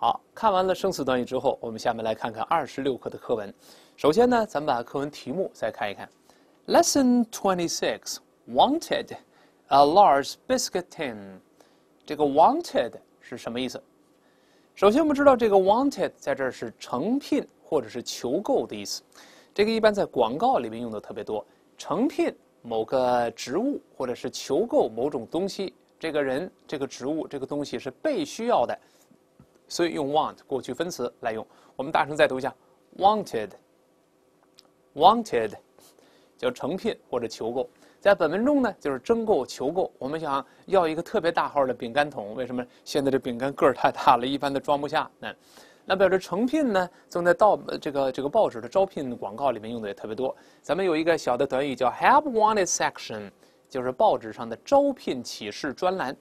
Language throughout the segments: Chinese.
好看完了生词短语之后，我们下面来看看二十六课的课文。首先呢，咱们把课文题目再看一看。Lesson twenty six wanted a large biscuit tin。这个 wanted 是什么意思？首先我们知道这个 wanted 在这儿是诚聘或者是求购的意思。这个一般在广告里面用的特别多。诚聘某个职务或者是求购某种东西，这个人、这个职务、这个东西是被需要的。所以用 want 过去分词来用。我们大声再读一下：wanted，wanted，叫诚聘或者求购。在本文中呢，就是征购、求购。我们想要一个特别大号的饼干桶，为什么？现在这饼干个儿太大了，一般都装不下。那，那表示诚聘呢，正在到这个这个报纸的招聘广告里面用的也特别多。咱们有一个小的短语叫 have wanted section，就是报纸上的招聘启事专栏。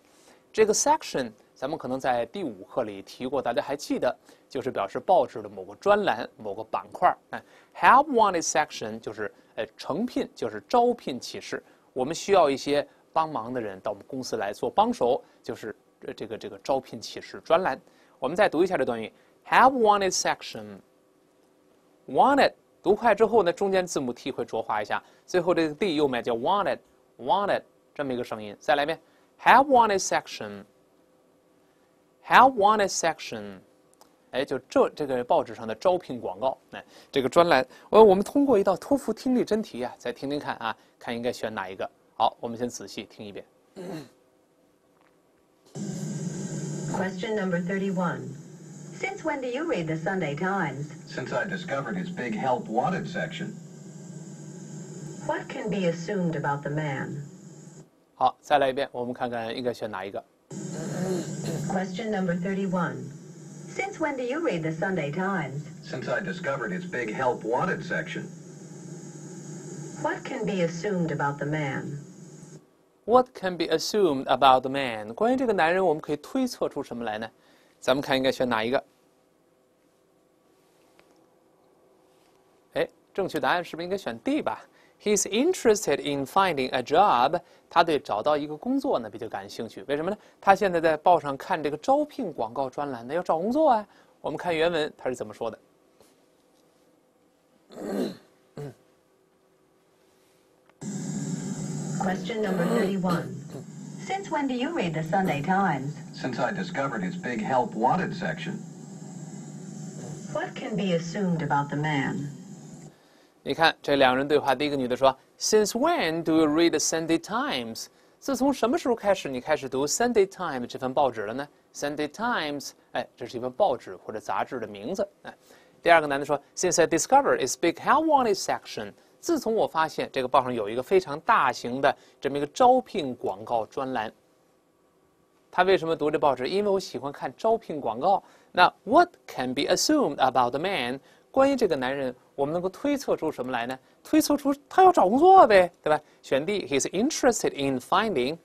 这个 section。咱们可能在第五课里提过，大家还记得，就是表示报纸的某个专栏、某个板块。哎，have wanted section 就是呃诚聘，就是招聘启事。我们需要一些帮忙的人到我们公司来做帮手，就是这这个这个招聘启事专栏。我们再读一下这短语：have wanted section。wanted 读快之后呢，中间字母 t 会浊化一下，最后这个 d 右面叫 wanted，wanted 这么一个声音。再来一遍：have wanted section。Have wanted section，哎，就这这个报纸上的招聘广告，哎，这个专栏，我我们通过一道托福听力真题啊，再听听看啊，看应该选哪一个。好，我们先仔细听一遍。Question number thirty-one. Since when do you read the Sunday Times? Since I discovered its big help wanted section. What can be assumed about the man? 好，再来一遍，我们看看应该选哪一个。 Question number 31. Since when do you read the Sunday Times? Since I discovered its big help wanted section. What can be assumed about the man? What can be assumed about the man？关于这个男人，我们可以推测出什么来呢？咱们看应该选哪一个？哎，正确答案是不是应该选 D 吧 ？He's interested in finding a job。他对找到一个工作呢比较感兴趣。为什么呢？他现在在报上看这个招聘广告专栏呢，要找工作啊。我们看原文，他是怎么说的？Question number thirty-one. Since when do you read the Sunday Times? Since I discovered its big help wanted section. What can be assumed about the man? 你看这两人对话，第一个女的说：“Since when do you read the Sunday Times？” 自从什么时候开始你开始读《Sunday Times》这份报纸了呢？《Sunday Times》哎，这是一份报纸或者杂志的名字。哎，第二个男的说：“Since I discovered its big help wanted section。”自从我发现这个报上有一个非常大型的这么一个招聘广告专栏。他为什么读这报纸？因为我喜欢看招聘广告。那 What can be assumed about the man？关于这个男人，我们能够推测出什么来呢？推测出他要找工作呗，对吧？选 D，He's interested in finding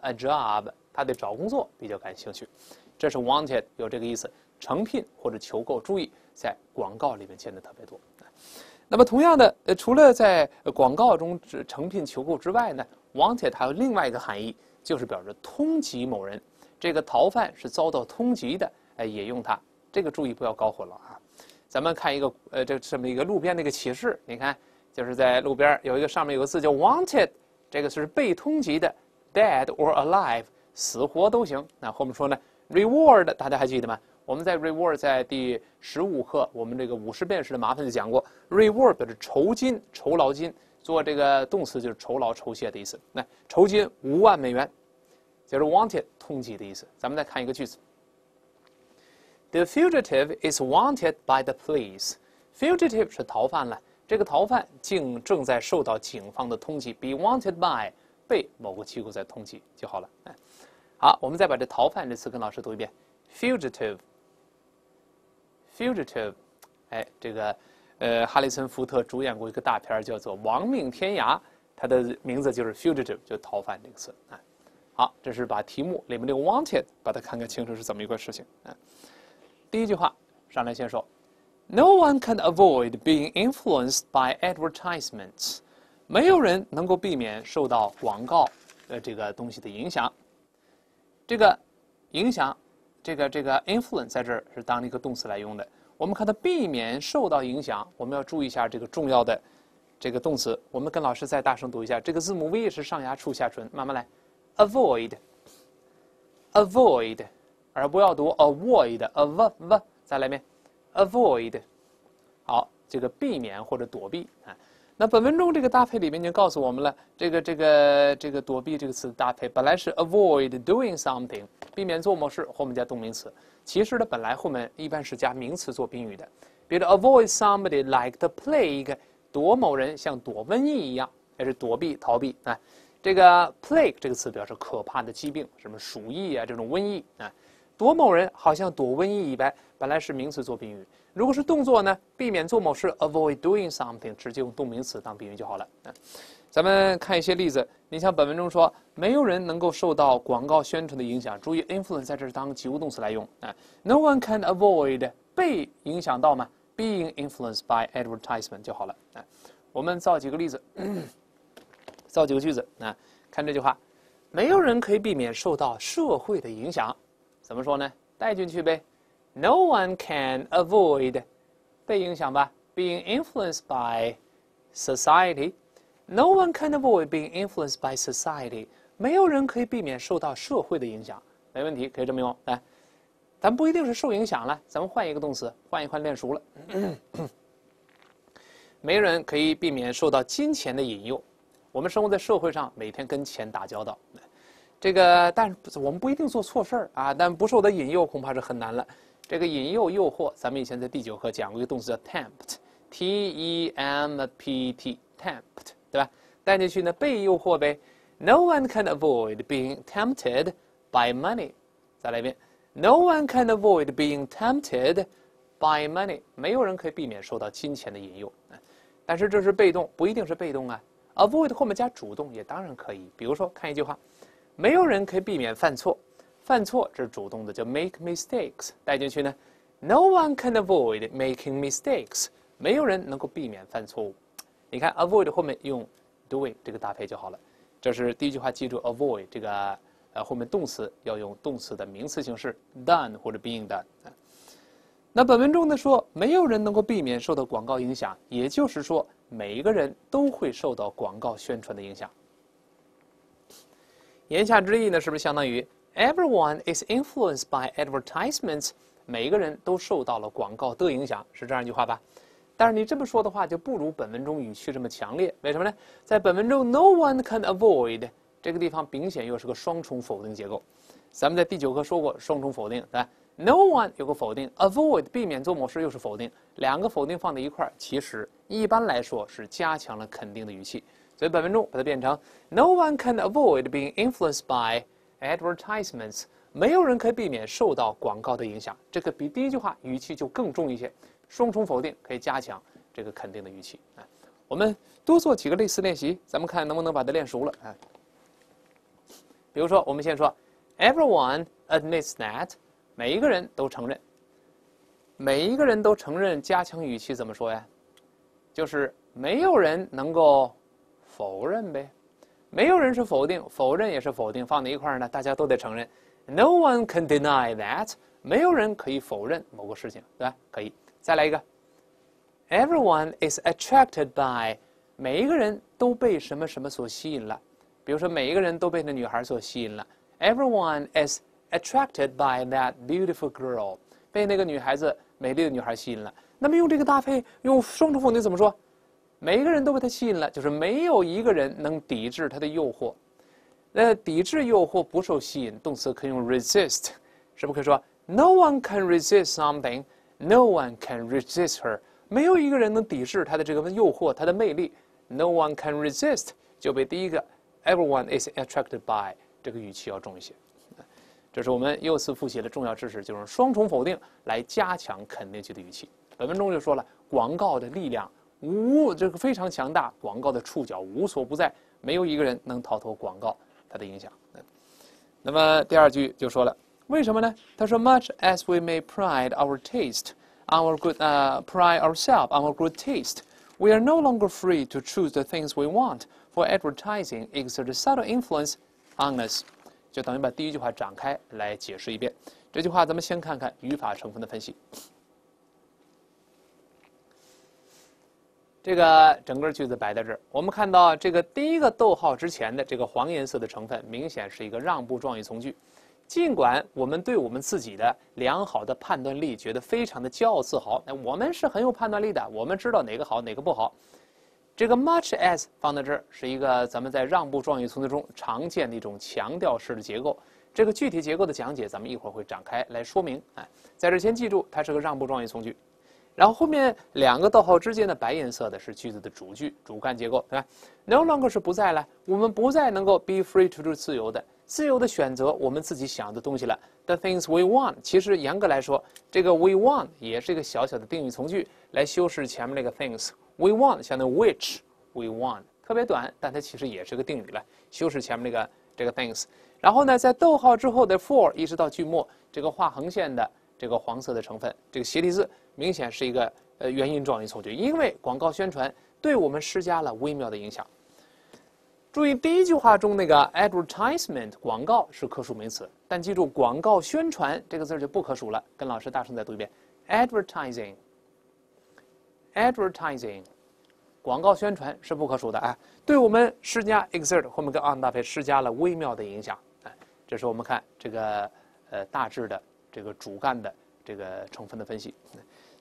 a job。他对找工作比较感兴趣。这是 wanted，有这个意思，诚聘或者求购。注意，在广告里面见的特别多。那么同样的，呃，除了在广告中诚聘求购之外呢，wanted 还有另外一个含义，就是表示通缉某人。这个逃犯是遭到通缉的，哎，也用它。这个注意不要搞混了啊。咱们看一个呃，这这么一个路边的一个启示，你看，就是在路边有一个上面有个字叫 “wanted”，这个是被通缉的，dead or alive，死活都行。那后面说呢，reward，大家还记得吗？我们在 reward 在第十五课，我们这个五十遍式的麻烦就讲过，reward 表示酬金、酬劳金，做这个动词就是酬劳、酬谢的意思。那酬金五万美元，就是 wanted 通缉的意思。咱们再看一个句子。The fugitive is wanted by the police. Fugitive 是逃犯了，这个逃犯竟正在受到警方的通缉。Be wanted by 被某个机构在通缉就好了。哎，好，我们再把这逃犯这词跟老师读一遍。Fugitive，fugitive，哎，这个呃，哈里森福特主演过一个大片叫做《亡命天涯》，它的名字就是 fugitive，就逃犯这个词。哎，好，这是把题目里面这个 wanted 把它看看清楚是怎么一个事情。哎。第一句话，上来先说，No one can avoid being influenced by advertisements。没有人能够避免受到广告的这个东西的影响。这个影响这个这个 influence 在这儿是当一个动词来用的。我们看它避免受到影响，我们要注意一下这个重要的这个动词。我们跟老师再大声读一下，这个字母 V 是上牙触下唇，慢慢来，avoid，avoid，而不要读 avoid，av v，再来一遍，avoid。好，这个避免或者躲避啊。那本文中这个搭配里面就告诉我们了，这个这个这个躲避这个词的搭配本来是 avoid doing something，避免做某事，后面加动名词。其实呢，本来后面一般是加名词做宾语的，比如 avoid somebody like the plague，躲某人像躲瘟疫一样，也是躲避逃避啊。这个 plague 这个词表示可怕的疾病，什么鼠疫啊这种瘟疫啊。躲某人好像躲瘟疫一般，本来是名词做宾语。如果是动作呢，避免做某事，avoid doing something，直接用动名词当宾语就好了。咱们看一些例子。你像本文中说，没有人能够受到广告宣传的影响。注意，influence 在这儿当及物动词来用啊。No one can avoid 被影响到嘛，being influenced by advertisement 就好了啊。我们造几个例子，造几个句子啊。看这句话，没有人可以避免受到社会的影响。怎么说呢？带进去呗。No one can avoid 被影响吧，being influenced by society. No one can avoid being influenced by society. 没有人可以避免受到社会的影响，没问题，可以这么用。来，咱不一定是受影响了，咱们换一个动词，换一换练熟了。没人可以避免受到金钱的引诱。我们生活在社会上，每天跟钱打交道，这个，但是我们不一定做错事儿啊，但不受的引诱恐怕是很难了。这个引诱、诱惑，咱们以前在第九课讲过一个动词叫 tempt，T-E-M-P-T，tempt，对吧？带进去呢，被诱惑呗。No one can avoid being tempted by money。再来一遍，No one can avoid being tempted by money。没有人可以避免受到金钱的引诱。但是这是被动，不一定是被动啊。avoid 后面加主动也当然可以。比如说，看一句话，没有人可以避免犯错。犯错这是主动的，叫 make mistakes，带进去呢。No one can avoid making mistakes，没有人能够避免犯错误。你看 avoid 后面用 doing 这个搭配就好了。这是第一句话，记住 avoid 这个呃后面动词要用动词的名词形式 done 或者 being done。那本文中呢说，没有人能够避免受到广告影响，也就是说，每一个人都会受到广告宣传的影响。言下之意呢，是不是相当于？Everyone is influenced by advertisements。每一个人都受到了广告的影响，是这样一句话吧？但是你这么说的话，就不如本文中语气这么强烈。为什么呢？在本文中，no one can avoid 这个地方明显又是个双重否定结构。咱们在第九课说过双重否定，对吧？no one 有个否定，avoid 避免做某事又是否定，两个否定放在一块儿，其实一般来说是加强了肯定的语气。所以本文中把它变成 no one can avoid being influenced by。Advertisements，没有人可以避免受到广告的影响。这个比第一句话语气就更重一些，双重否定可以加强这个肯定的语气。啊，我们多做几个类似练习，咱们看能不能把它练熟了。啊，比如说，我们先说，Everyone admits that，每一个人都承认，每一个人都承认，加强语气怎么说呀？就是没有人能够否认呗。没有人是否定，否认也是否定，放在一块儿呢？大家都得承认。No one can deny that。没有人可以否认某个事情，对吧？可以。再来一个。Everyone is attracted by。每一个人都被什么什么所吸引了。比如说，每一个人都被那女孩所吸引了。Everyone is attracted by that beautiful girl。被那个女孩子、美丽的女孩吸引了。那么用这个搭配，用双重否定怎么说？每一个人都被他吸引了，就是没有一个人能抵制他的诱惑。那抵制诱惑不受吸引，动词可以用 resist，是不可以说 No one can resist something, no one can resist her。没有一个人能抵制他的这个诱惑，他的魅力。No one can resist 就被第一个 everyone is attracted by 这个语气要重一些。这是我们又次复习的重要知识，就是双重否定来加强肯定句的语气。本文中就说了广告的力量。无这个非常强大，广告的触角无所不在，没有一个人能逃脱广告它的影响。那么第二句就说了，为什么呢？他说，Much as we may pride our taste, our good, uh, pride ourselves on our good taste, we are no longer free to choose the things we want. For advertising exerts subtle influence on us. 就等于把第一句话展开来解释一遍。这句话咱们先看看语法成分的分析。这个整个句子摆在这儿，我们看到这个第一个逗号之前的这个黄颜色的成分，明显是一个让步状语从句。尽管我们对我们自己的良好的判断力觉得非常的骄傲自豪，那我们是很有判断力的，我们知道哪个好哪个不好。这个 much as 放在这儿是一个咱们在让步状语从句中常见的一种强调式的结构。这个具体结构的讲解，咱们一会儿会展开来说明。哎，在这先记住，它是个让步状语从句。然后后面两个逗号之间的白颜色的是句子的主句、主干结构，对吧？No longer 是不再了，我们不再能够 be free to do 自由的，自由的选择我们自己想要的东西了。The things we want，其实严格来说，这个 we want 也是一个小小的定语从句，来修饰前面那个 things。We want 相当于 which we want，特别短，但它其实也是个定语了，修饰前面那个这个 things。然后呢，在逗号之后的 for 一直到句末，这个画横线的这个黄色的成分，这个斜体字。明显是一个呃原因状语从句，因为广告宣传对我们施加了微妙的影响。注意第一句话中那个 advertisement 广告是可数名词，但记住广告宣传这个字就不可数了。跟老师大声再读一遍：advertising，advertising，广告宣传是不可数的啊，对我们施加 exert 后面跟 on 搭配施加了微妙的影响。哎，这是我们看这个呃大致的这个主干的这个成分的分析。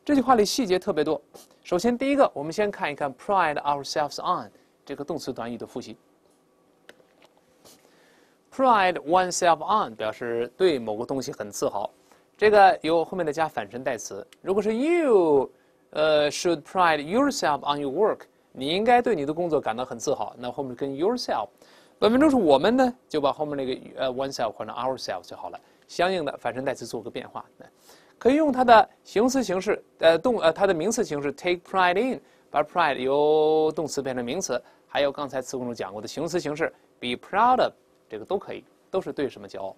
这句话里细节特别多。首先，第一个，我们先看一看 “pride ourselves on” 这个动词短语的复习。“pride oneself on” 表示对某个东西很自豪。这个有后面的加反身代词。如果是 “you”，呃，should pride yourself on your work，你应该对你的工作感到很自豪。那后面跟 “yourself”，本文中是我们呢，就把后面那个呃 “oneself” 换成 “ourselves” 就好了。相应的反身代词做个变化。可以用它的形容词形式，呃，动呃，它的名词形式 take pride in，把 pride 由动词变成名词，还有刚才词库中讲过的形容词形式 be proud of，这个都可以，都是对什么骄傲。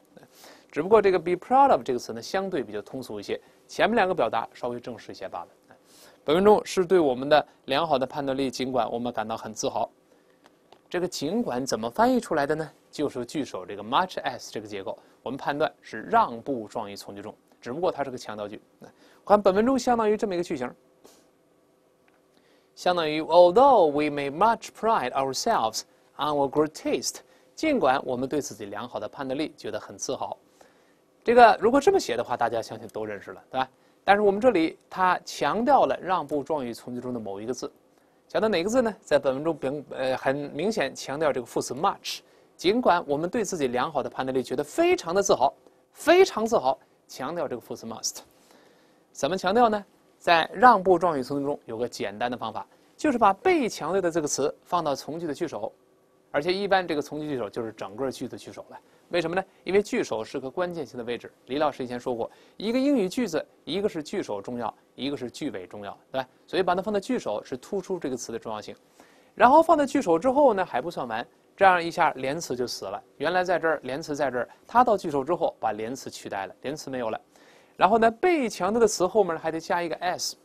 只不过这个 be proud of 这个词呢，相对比较通俗一些，前面两个表达稍微正式一些罢了。本文中是对我们的良好的判断力，尽管我们感到很自豪。这个尽管怎么翻译出来的呢？就是句首这个 much as 这个结构，我们判断是让步状语从句中。只不过它是个强调句，看本文中相当于这么一个句型，相当于 Although we may much pride ourselves on our good taste，尽管我们对自己良好的判断力觉得很自豪。这个如果这么写的话，大家相信都认识了，对吧？但是我们这里它强调了让步状语从句中的某一个字，强调哪个字呢？在本文中并呃很明显强调这个副词 much，尽管我们对自己良好的判断力觉得非常的自豪，非常自豪。强调这个副词 must，怎么强调呢？在让步状语从句中有个简单的方法，就是把被强调的这个词放到从句的句首，而且一般这个从句句首就是整个句子句首了。为什么呢？因为句首是个关键性的位置。李老师以前说过，一个英语句子，一个是句首重要，一个是句尾重要，对吧？所以把它放在句首是突出这个词的重要性。然后放在句首之后呢，还不算完。这样一下连词就死了。原来在这儿连词在这儿，它到句首之后把连词取代了，连词没有了。然后呢，被强调的词后面还得加一个 s，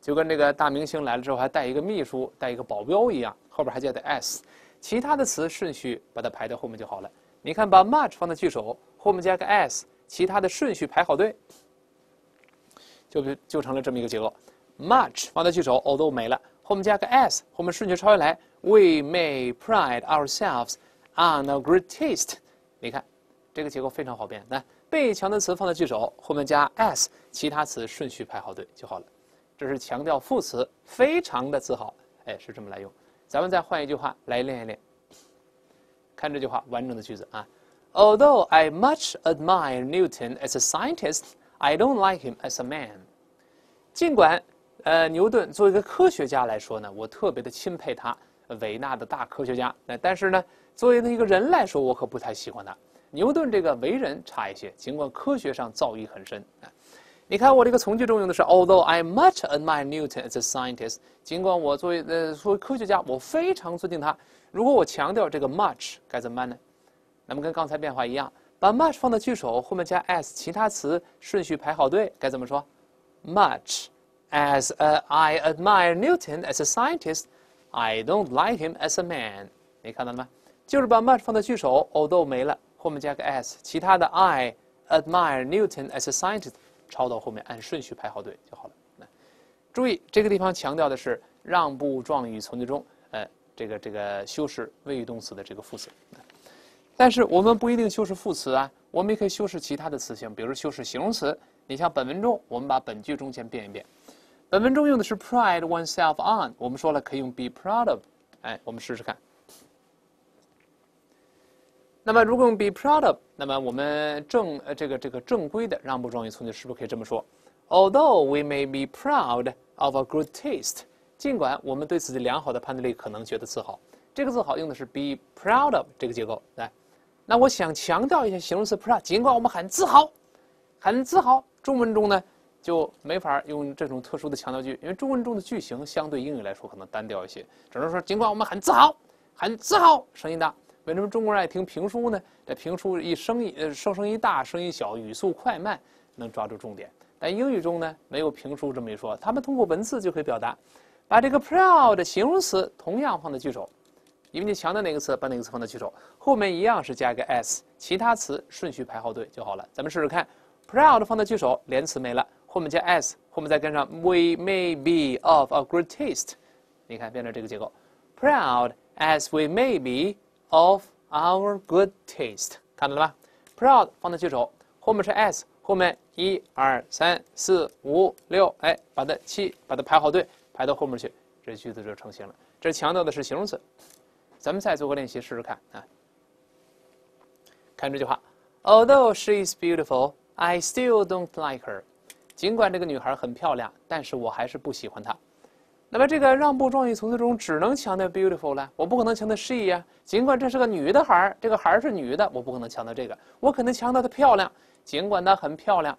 就跟这个大明星来了之后还带一个秘书、带一个保镖一样，后边还加的 s。其他的词顺序把它排到后面就好了。你看，把 much 放在句首，后面加个 s，其他的顺序排好队，就就成了这么一个结构。much 放在句首，although 没了，后面加个 s，后面顺序抄下来。We may pride ourselves on a great taste。你看，这个结构非常好变。来，被强调词放在句首，后面加 s，其他词顺序排好队就好了。这是强调副词，非常的自豪。哎，是这么来用。咱们再换一句话来练一练。看这句话完整的句子啊。Although I much admire Newton as a scientist, I don't like him as a man。尽管，呃，牛顿作为一个科学家来说呢，我特别的钦佩他。维纳的大科学家，那但是呢，作为一个人来说，我可不太喜欢他。牛顿这个为人差一些，尽管科学上造诣很深啊。你看我这个从句中用的是 Although I much admire Newton as a scientist，尽管我作为呃作为科学家，我非常尊敬他。如果我强调这个 much，该怎么办呢？那么跟刚才变化一样，把 much 放在句首，后面加 as，其他词顺序排好队，该怎么说？Much as I admire Newton as a scientist。I don't like him as a man。你看到了吗？就是把 much 放在句首，although 没了，后面加个 as，其他的 I admire Newton as a scientist，抄到后面按顺序排好队就好了。注意这个地方强调的是让步状语从句中，呃，这个这个修饰谓语动词的这个副词。但是我们不一定修饰副词啊，我们也可以修饰其他的词性，比如修饰形容词。你像本文中，我们把本句中间变一变。本文中用的是 pride oneself on，我们说了可以用 be proud of。哎，我们试试看。那么如果用 be proud of，那么我们正呃这个这个正规的让步状语从句是不是可以这么说？Although we may be proud of a good taste，尽管我们对自己良好的判断力可能觉得自豪。这个自豪用的是 be proud of 这个结构。来，那我想强调一下形容词 proud，尽管我们很自豪，很自豪。中文中呢？就没法用这种特殊的强调句，因为中文中的句型相对英语来说可能单调一些。只能说，尽管我们很自豪，很自豪，声音大。为什么中国人爱听评书呢？这评书一声音呃声声音大，声音小，语速快慢能抓住重点。但英语中呢，没有评书这么一说，他们通过文字就可以表达。把这个 proud 形容词同样放在句首，因为你强调哪个词，把哪个词放在句首，后面一样是加一个 s，其他词顺序排好队就好了。咱们试试看，proud 放在句首，连词没了。后面加 s，后面再跟上 we may be of a good taste，你看变成这个结构，proud as we may be of our good taste，看到了吧？proud 放在句首，后面是 s，后面一二三四五六，哎，把它七把它排好队，排到后面去，这句子就成型了。这强调的是形容词。咱们再做个练习试试看啊。看这句话，Although she is beautiful, I still don't like her. 尽管这个女孩很漂亮，但是我还是不喜欢她。那么这个让步状语从句中只能强调 beautiful 了，我不可能强调 she 呀。尽管这是个女的孩儿，这个孩儿是女的，我不可能强调这个，我可能强调她漂亮。尽管她很漂亮，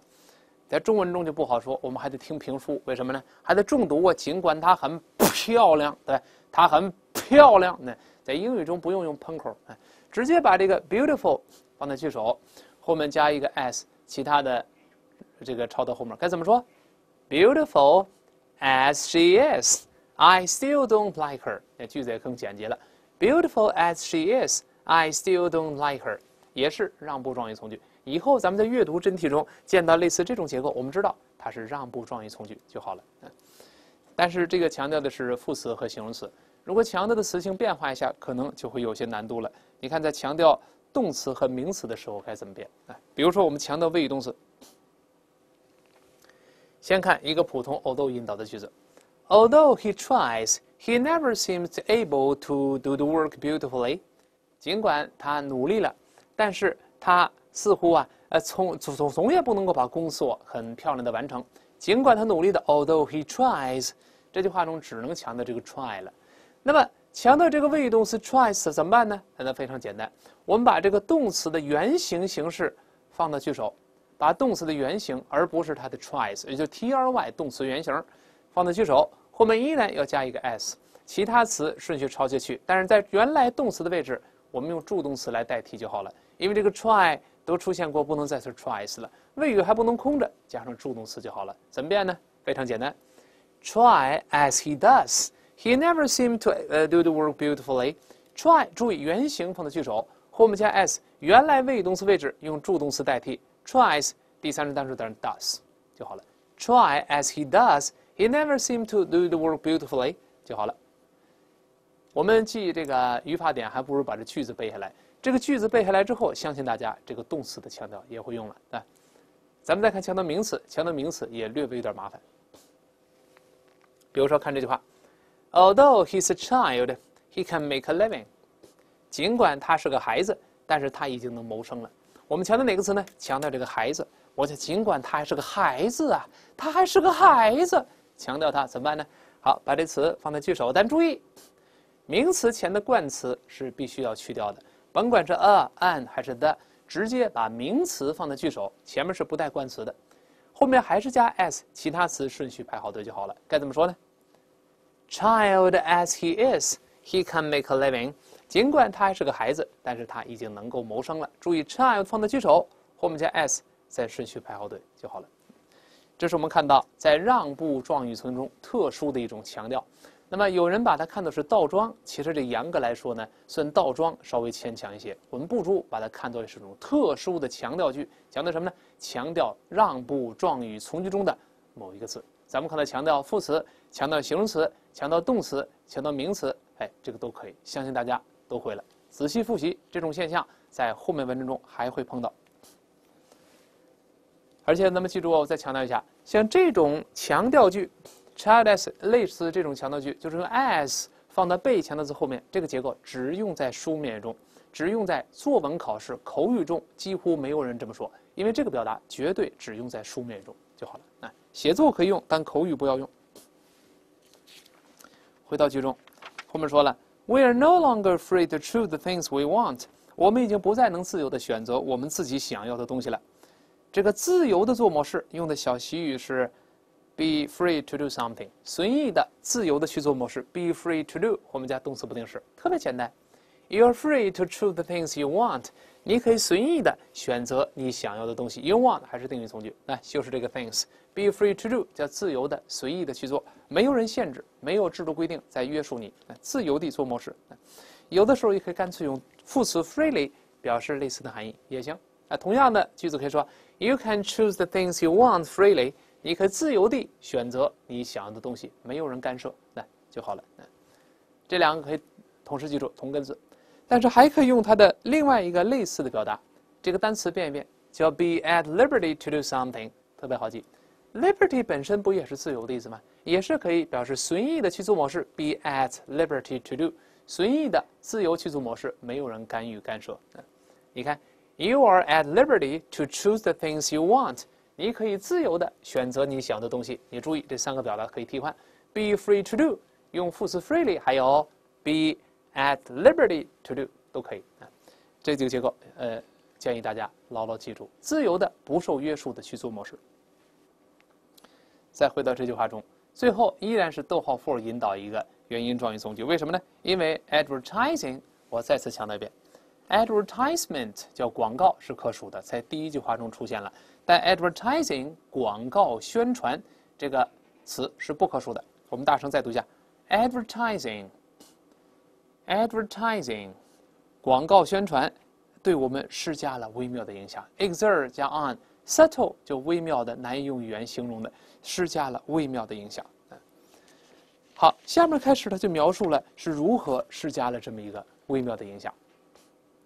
在中文中就不好说，我们还得听评书，为什么呢？还得重读啊。尽管她很漂亮，对，她很漂亮。那在英语中不用用喷口，哎，直接把这个 beautiful 放在句首，后面加一个 s，其他的。这个抄到后面该怎么说？Beautiful as she is, I still don't like her。那句子也更简洁了。Beautiful as she is, I still don't like her。也是让步状语从句。以后咱们在阅读真题中见到类似这种结构，我们知道它是让步状语从句就好了。但是这个强调的是副词和形容词。如果强调的词性变化一下，可能就会有些难度了。你看，在强调动词和名词的时候该怎么变？哎，比如说我们强调谓语动词。先看一个普通 although 引导的句子，Although he tries, he never seems able to do the work beautifully。尽管他努力了，但是他似乎啊，呃，从总总也不能够把工作很漂亮的完成。尽管他努力的，Although he tries，这句话中只能强调这个 try 了。那么强调这个谓语动词 tries 怎么办呢？那非常简单，我们把这个动词的原形形式放到句首。把动词的原形，而不是它的 tries，也就 t r y 动词原形，放在句首后面依然要加一个 s，其他词顺序抄下去。但是在原来动词的位置，我们用助动词来代替就好了。因为这个 try 都出现过，不能再是 tries 了。谓语还不能空着，加上助动词就好了。怎么变呢？非常简单，try as he does. He never seemed to do the work beautifully. Try，注意原形放在句首后面加 s，原来谓语动词位置用助动词代替。Tries 第三人单数单 does 就好了。Try as he does, he never seemed to do the work beautifully 就好了。我们记这个语法点，还不如把这句子背下来。这个句子背下来之后，相信大家这个动词的强调也会用了啊。咱们再看强调名词，强调名词也略微有点麻烦。比如说看这句话，Although he's a child, he can make a living。尽管他是个孩子，但是他已经能谋生了。我们强调哪个词呢？强调这个孩子。我就尽管他还是个孩子啊，他还是个孩子，强调他怎么办呢？好，把这词放在句首，但注意，名词前的冠词是必须要去掉的，甭管是 a、an 还是 the，直接把名词放在句首，前面是不带冠词的，后面还是加 s，其他词顺序排好队就好了。该怎么说呢？Child as he is, he can make a living. 尽管他还是个孩子，但是他已经能够谋生了。注意，child 放在句首，后面加 s，再顺序排好队就好了。这是我们看到在让步状语从句中特殊的一种强调。那么。有人把它看作是倒装，其实这严格来说呢，算倒装稍微牵强一些。我们不如把它看作是种特殊的强调句，强调什么呢？强调让步状语从句中的某一个字。咱们可能强调副词，强调形容词，强调动词，强调名词，哎，这个都可以。相信大家都会了。仔细复习这种现象，在后面文章中还会碰到。而且咱们记住哦，我再强调一下，像这种强调句。child as 类似这种强调句，就是用 as 放在被强调词后面，这个结构只用在书面中，只用在作文考试口语中，几乎没有人这么说，因为这个表达绝对只用在书面中就好了。啊，写作可以用，但口语不要用。回到句中，后面说了，We are no longer free to choose the things we want。我们已经不再能自由的选择我们自己想要的东西了。这个自由的做模式用的小习语是。Be free to do something，随意的、自由的去做某事。Be free to do，我们加动词不定式，特别简单。You are free to choose the things you want，你可以随意的选择你想要的东西。You want 还是定语从句，来就是这个 things。Be free to do 叫自由的、随意的去做，没有人限制，没有制度规定在约束你，自由地做某事。有的时候也可以干脆用副词 freely 表示类似的含义也行。啊，同样的句子可以说，You can choose the things you want freely。你可以自由地选择你想要的东西，没有人干涉，那就好了。这两个可以同时记住同根字，但是还可以用它的另外一个类似的表达。这个单词变一变，叫 be at liberty to do something，特别好记。liberty 本身不也是自由的意思吗？也是可以表示随意的去做某事。be at liberty to do，随意的、自由去做某事，没有人干预干涉。你看，you are at liberty to choose the things you want。你可以自由的选择你想的东西。你注意这三个表达可以替换：be free to do，用副词 freely，还有 be at liberty to do 都可以啊。这几个结构，呃，建议大家牢牢记住：自由的、不受约束的去做模式。再回到这句话中，最后依然是逗号 for 引导一个原因状语从句。为什么呢？因为 advertising，我再次强调一遍，advertisement 叫广告是可数的，在第一句话中出现了。但 advertising 广告宣传这个词是不可数的。我们大声再读一下：advertising Advertising，广告宣传对我们施加了微妙的影响。exert 加 on，subtle 就微妙的、难以用语言形容的，施加了微妙的影响。好，下面开始他就描述了是如何施加了这么一个微妙的影响。